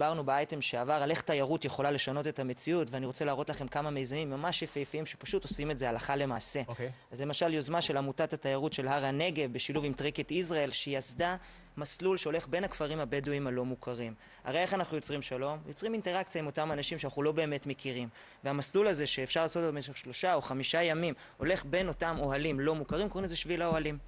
דיברנו באייטם שעבר על איך תיירות יכולה לשנות את המציאות, ואני רוצה להראות לכם כמה מיזמים ממש יפהפיים שפשוט עושים את זה הלכה למעשה. אוקיי. אז למשל יוזמה של עמותת התיירות של הר הנגב בשילוב עם טריקט ישראל, שיסדה מסלול שהולך בין הכפרים הבדואיים הלא מוכרים. הרי איך אנחנו יוצרים שלום? יוצרים אינטראקציה עם אותם אנשים שאנחנו לא באמת מכירים. והמסלול הזה שאפשר לעשות אותו במשך שלושה או חמישה ימים, הולך בין אותם אוהלים לא מוכרים, קוראים לזה שביל האוהלים.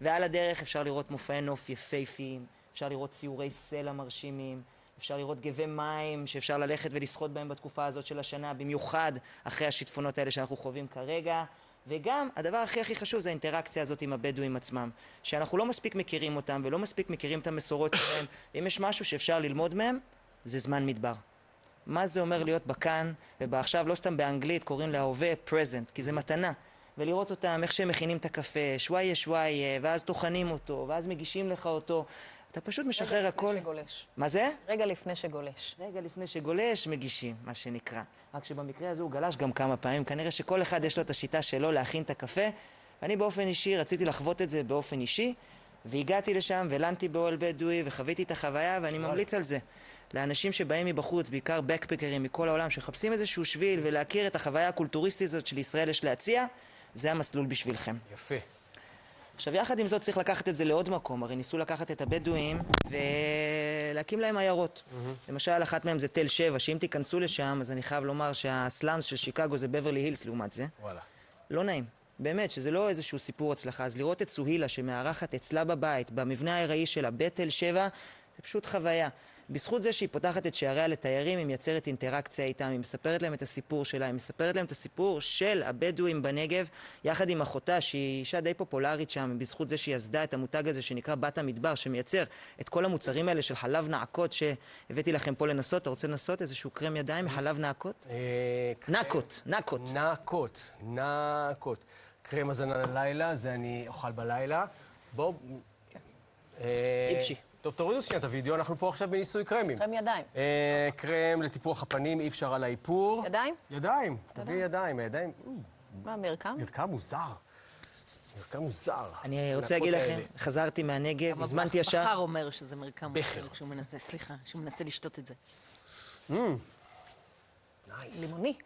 ועל הדרך אפשר לראות מופעי נוף יפהפיים, אפשר לראות ציורי סלע מרשימים, אפשר לראות גבי מים שאפשר ללכת ולשחות בהם בתקופה הזאת של השנה, במיוחד אחרי השיטפונות האלה שאנחנו חווים כרגע. וגם, הדבר הכי הכי חשוב זה האינטראקציה הזאת עם הבדואים עצמם. שאנחנו לא מספיק מכירים אותם ולא מספיק מכירים את המסורות שלהם. אם יש משהו שאפשר ללמוד מהם, זה זמן מדבר. מה זה אומר להיות בכאן ובעכשיו, לא סתם באנגלית קוראים להווה present, כי זה מתנה. ולראות אותם, איך שהם מכינים את הקפה, שוואיה שוואיה, ואז טוחנים אותו, ואז מגישים לך אותו. אתה פשוט משחרר רגע הכל. לפני שגולש. מה זה? רגע לפני שגולש. רגע לפני שגולש, מגישים, מה שנקרא. רק שבמקרה הזה הוא גלש גם כמה פעמים. כנראה שכל אחד יש לו את השיטה שלו להכין את הקפה. ואני באופן אישי רציתי לחוות את זה באופן אישי, והגעתי לשם ולנתי באוהל בדואי וחוויתי את החוויה, ואני ממליץ על זה. לאנשים שבאים מבחוץ, בעיקר בקפקרים מכל העולם, שמחפשים איזשהו שביל ולהכיר את החוויה הקולטוריסטית הזאת שלישראל יש להציע, זה המסלול בשבילכם. יפה. עכשיו, יחד עם זאת צריך לקחת את זה לעוד מקום. הרי ניסו לקחת את הבדואים ולהקים להם עיירות. למשל, אחת מהם זה תל שבע, שאם תיכנסו לשם, אז אני חייב לומר שהסלאמס של שיקגו זה בברלי הילס לעומת זה. וואלה. לא נעים. באמת, שזה לא איזשהו סיפור הצלחה. אז לראות את סוהילה שמארחת אצלה בבית, במבנה הארעי שלה, בתל שבע, זה פשוט חוויה. בזכות זה שהיא פותחת את שעריה לתיירים, היא מייצרת אינטראקציה איתם, היא מספרת להם את הסיפור שלה, היא מספרת להם את הסיפור של הבדואים בנגב, יחד עם אחותה, שהיא אישה די פופולרית שם, בזכות זה שהיא יסדה את המותג הזה שנקרא בת המדבר, שמייצר את כל המוצרים האלה של חלב נעקות שהבאתי לכם פה לנסות. אתה רוצה לנסות איזשהו קרם ידיים מחלב נעקות? אה, נקות, נקות. נקות, נקות. קרם הזנה ללילה, זה אני אוכל בלילה. בואו... אה, איבשי. טוב, תורידו שנייה את הוידאו, אנחנו פה עכשיו בניסוי קרמים. קרם ידיים. אה, קרם לטיפוח הפנים, אי אפשר על האיפור. ידיים? ידיים, תביאי ידיים, ידיים. אה, מה, מרקם? מרקם מוזר. מרקם מוזר. אני רוצה להגיד לכם, האלה. חזרתי מהנגב, הזמנתי ישר... בחר אומר שזה מרקם. מוזר כשהוא מנסה, סליחה, כשהוא מנסה לשתות את זה. נייס. לימוני.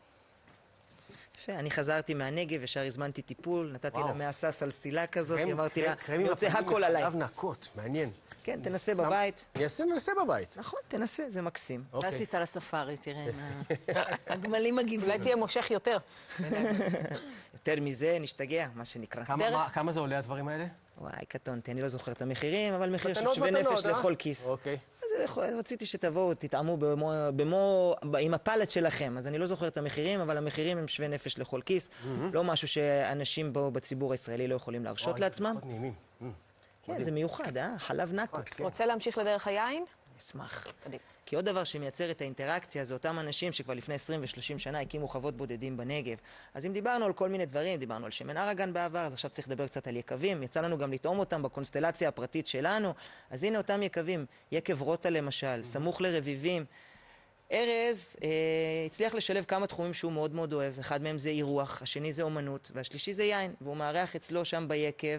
יפה, אני חזרתי מהנגב, ישר הזמנתי טיפול, נתתי. לה מהסס סלסילה כזאת, קרם- אמרתי לה, עם אני רוצה הכל עליי. וחלב נקות, מעניין. כן, תנסה בבית. אני אעשה ננסה בבית. נכון, תנסה, זה מקסים. ואז אוקיי. תיסע לספארי, תראה מה... הגמלים מגיבים. אולי תהיה מושך יותר. יותר מזה, נשתגע, מה שנקרא. כמה- דרך- מה- כמה זה עולה הדברים האלה? וואי, קטונתי, אני לא זוכר את המחירים, אבל מחיר של שווה נפש אה? לכל כיס. אוקיי. אז רציתי שתבואו, תטעמו במו, עם הפלט שלכם. אז אני לא זוכר את המחירים, אבל המחירים הם שווה נפש לכל כיס. לא משהו שאנשים בו בציבור הישראלי לא יכולים להרשות וואי, לעצמם. כן, זה מיוחד, אה? חלב נקות. כן. רוצה להמשיך לדרך היין? אשמח. קדימה. כי עוד דבר שמייצר את האינטראקציה זה אותם אנשים שכבר לפני 20 ו-30 שנה הקימו חוות בודדים בנגב. אז אם דיברנו על כל מיני דברים, דיברנו על שמן ארגן בעבר, אז עכשיו צריך לדבר קצת על יקבים. יצא לנו גם לטעום אותם בקונסטלציה הפרטית שלנו. אז הנה אותם יקבים, יקב רוטה למשל, סמוך לרביבים. ארז אה, הצליח לשלב כמה תחומים שהוא מאוד מאוד אוהב. אחד מהם זה אירוח, השני זה אומנות, והשלישי זה יין. והוא מארח אצלו שם ביקב,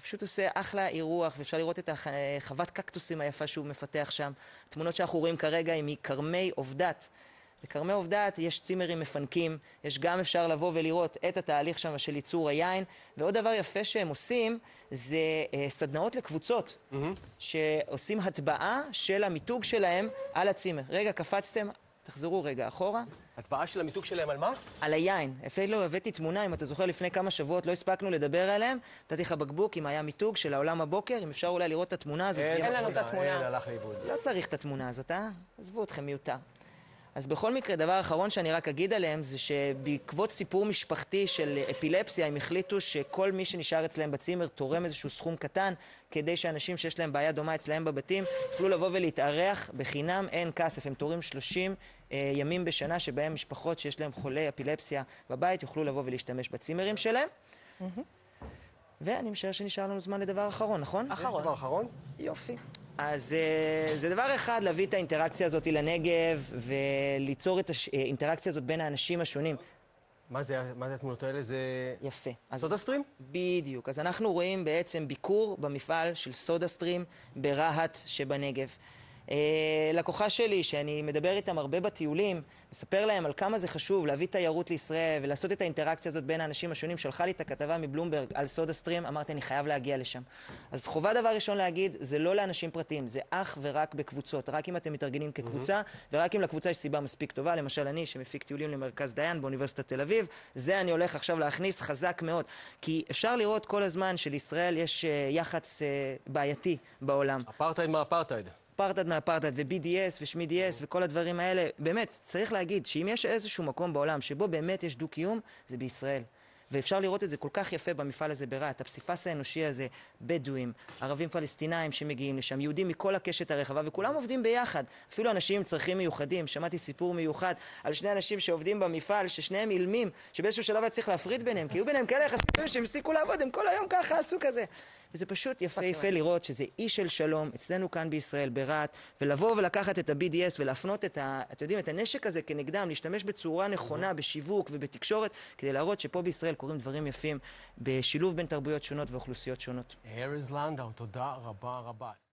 ופשוט עושה אחלה אירוח, ואפשר לראות את הח- אה, חוות קקטוסים היפה שהוא מפתח שם. התמונות שאנחנו רואים כרגע הן מכרמי עובדת. בכרמי עובדת יש צימרים מפנקים, יש גם אפשר לבוא ולראות את התהליך שם של ייצור היין, ועוד דבר יפה שהם עושים זה אה, סדנאות לקבוצות, שעושים הטבעה של המיתוג שלהם על הצימר. רגע, קפצתם, תחזרו רגע אחורה. הטבעה של המיתוג שלהם על מה? על היין. אפילו הבאתי תמונה, אם אתה זוכר, לפני כמה שבועות לא הספקנו לדבר עליהם. נתתי לך בקבוק אם היה מיתוג של העולם הבוקר, אם אפשר אולי לראות את התמונה הזאת. יהיה אין לנו. את התמונה. אין, הלך לאיבוד. לא צריך את התמונה הזאת, אה? עזבו אתכם, מיותר. אז בכל מקרה, דבר אחרון שאני רק אגיד עליהם, זה שבעקבות סיפור משפחתי של אפילפסיה, הם החליטו שכל מי שנשאר אצלם בצימר תורם איזשהו סכום קטן, כדי שאנשים שיש להם בעיה דומה אצלם בבתים, יוכלו לבוא ולהתארח בחינם, אין כסף. הם תורמים 30 אה, ימים בשנה, שבהם משפחות שיש להם חולי אפילפסיה בבית, יוכלו לבוא ולהשתמש בצימרים שלהם. ואני משער שנשאר לנו זמן לדבר אחרון, נכון? יש דבר אחרון? יופי. אז uh, זה דבר אחד להביא את האינטראקציה הזאת לנגב וליצור את האינטראקציה הזאת בין האנשים השונים. מה זה מה זה התמונות האלה? זה... יפה. אז סודה סטרים? בדיוק. אז אנחנו רואים בעצם ביקור במפעל של סודה סטרים ברהט שבנגב. אה, לקוחה שלי, שאני מדבר איתם הרבה בטיולים, מספר להם על כמה זה חשוב להביא תיירות לישראל ולעשות את האינטראקציה הזאת בין האנשים השונים, שלחה לי את הכתבה מבלומברג על סודה סטרים, אמרתי, אני חייב להגיע לשם. אז חובה דבר ראשון להגיד, זה לא לאנשים פרטיים, זה אך ורק בקבוצות, רק אם אתם מתארגנים כקבוצה, ורק אם לקבוצה יש סיבה מספיק טובה, למשל אני, שמפיק טיולים למרכז דיין באוניברסיטת תל אביב, זה אני הולך עכשיו להכניס חזק מאוד. כי אפשר לראות כל הזמן שלישראל יש אה, יח"צ אה, בעייתי בעולם. אפרטהייד מהאפרטהייד. אפרטהייד מהאפרטהייד ו-BDS ושמי-DS וכל הדברים האלה, באמת, צריך להגיד שאם יש איזשהו מקום בעולם שבו באמת יש דו-קיום, זה בישראל. ואפשר לראות את זה כל כך יפה במפעל הזה ברהט, הפסיפס האנושי הזה, בדואים, ערבים פלסטינאים שמגיעים לשם, יהודים מכל הקשת הרחבה, וכולם עובדים ביחד. אפילו אנשים עם צרכים מיוחדים, שמעתי סיפור מיוחד על שני אנשים שעובדים במפעל, ששניהם אילמים, שבאיזשהו שלב היה צריך להפריד ביניהם, כי היו ביניהם כאלה יחסים שהם הפסיקו לעבוד, הם כל היום ככה עשו כזה. וזה פשוט יפהפה לראות שזה אי של שלום אצלנו כאן בישראל, ברהט, ולבוא ולקחת את ה-BDS ולהפנות את ה... אתם יודעים, את הנשק הזה כנגדם, להשתמש בצורה נכונה בשיווק ובתקשורת, כדי להראות שפה בישראל קורים דברים יפים בשילוב בין תרבויות שונות ואוכלוסיות שונות. ארז לנדאו, תודה רבה רבה.